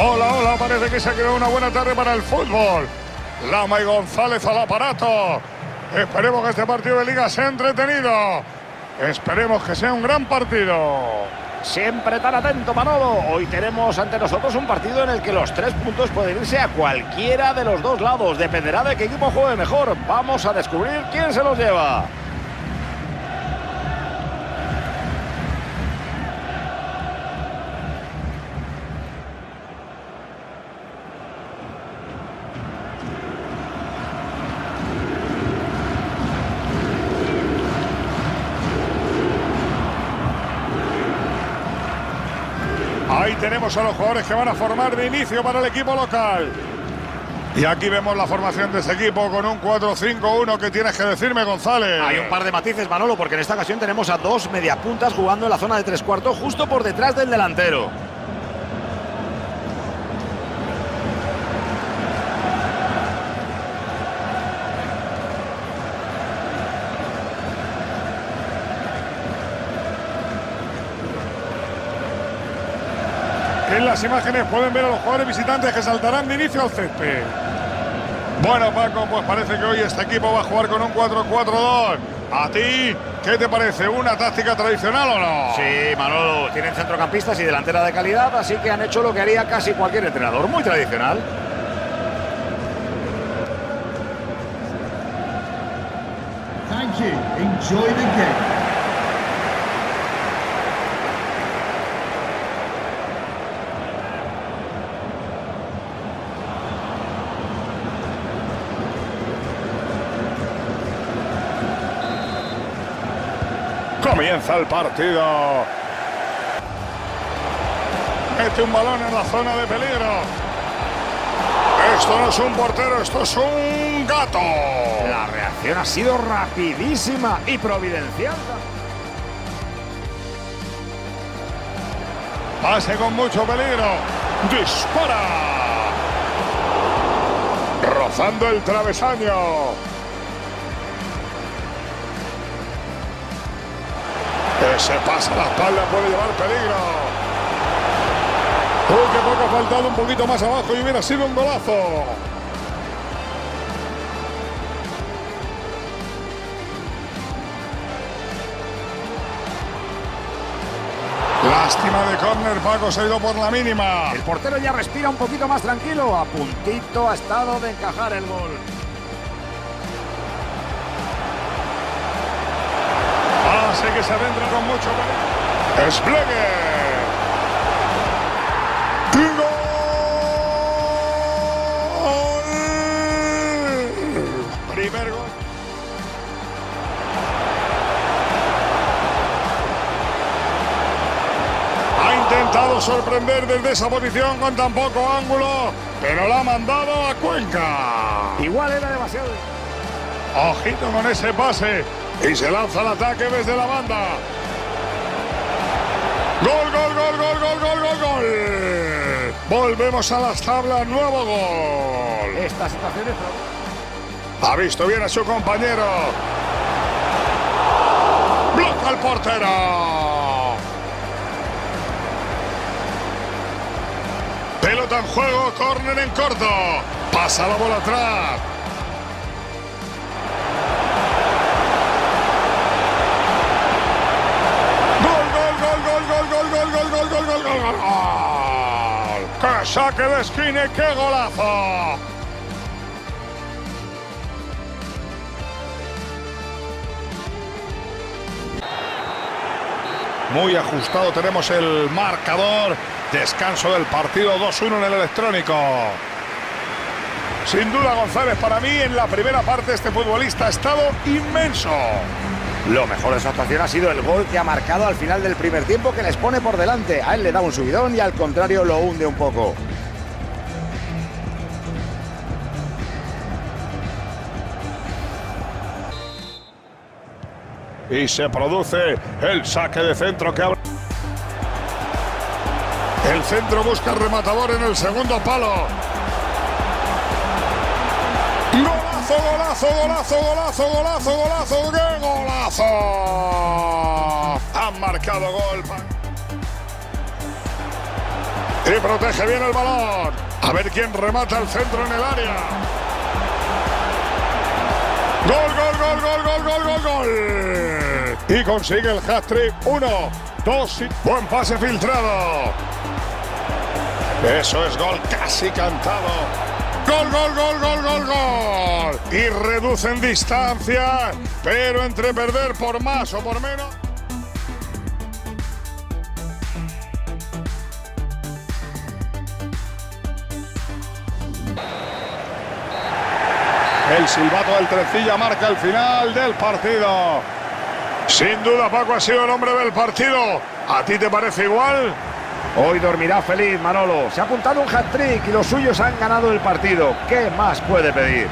Hola, hola, parece que se ha creado una buena tarde para el fútbol. Lama y González al aparato. Esperemos que este partido de liga sea entretenido. Esperemos que sea un gran partido. Siempre tan atento, Manolo. Hoy tenemos ante nosotros un partido en el que los tres puntos pueden irse a cualquiera de los dos lados. Dependerá de qué equipo juegue mejor. Vamos a descubrir quién se los lleva. Tenemos a los jugadores que van a formar de inicio para el equipo local. Y aquí vemos la formación de ese equipo con un 4-5-1 que tienes que decirme, González. Hay un par de matices, Manolo, porque en esta ocasión tenemos a dos mediapuntas jugando en la zona de tres cuartos, justo por detrás del delantero. En las imágenes pueden ver a los jugadores visitantes que saltarán de inicio al césped. Bueno, Paco, pues parece que hoy este equipo va a jugar con un 4-4-2. ¿A ti qué te parece? ¿Una táctica tradicional o no? Sí, Manolo, tienen centrocampistas y delantera de calidad, así que han hecho lo que haría casi cualquier entrenador, muy tradicional. Thank you. Enjoy the game. Comienza el partido. Mete un balón en la zona de peligro. Esto no es un portero, esto es un gato. La reacción ha sido rapidísima y providencial. Pase con mucho peligro. Dispara. Rozando el travesaño. Ese pasa la espalda puede llevar peligro. Uy, que poco ha faltado un poquito más abajo y hubiera sido un golazo. Lástima de córner, Paco se ha ido por la mínima. El portero ya respira un poquito más tranquilo. A puntito ha estado de encajar el gol. Pase que se adentra con mucho. Despliegue. ¡Gol! Primer gol. Ha intentado sorprender desde esa posición con tan poco ángulo, pero la ha mandado a Cuenca. Igual era demasiado. Ojito con ese pase. Y se lanza el ataque desde la banda. Gol, gol, gol, gol, gol, gol, gol, gol. Volvemos a las tablas, nuevo gol. Esta situación es... Ha visto bien a su compañero. Bloca el portero. Pelota en juego, córner en corto. Pasa la bola atrás. Saque de esquina y qué golazo! Muy ajustado tenemos el marcador. Descanso del partido 2-1 en el electrónico. Sin duda, González, para mí en la primera parte este futbolista ha estado inmenso. Lo mejor de su actuación ha sido el gol que ha marcado al final del primer tiempo que les pone por delante. A él le da un subidón y al contrario lo hunde un poco. Y se produce el saque de centro que abre. El centro busca rematador en el segundo palo. Golazo, golazo, golazo, golazo, golazo, golazo, qué golazo. Han marcado gol. Y protege bien el balón. A ver quién remata el centro en el área. Gol, gol, gol, gol, gol, gol, gol, gol. Y consigue el hat-trick. Uno, dos y... Buen pase filtrado. Eso es gol casi cantado. Gol, gol, gol, gol, gol, gol. Y reducen distancia, pero entre perder por más o por menos. El silbato del Trencilla marca el final del partido. Sin duda, Paco ha sido el hombre del partido. ¿A ti te parece igual? Hoy dormirá feliz Manolo. Se ha apuntado un hat-trick y los suyos han ganado el partido. ¿Qué más puede pedir?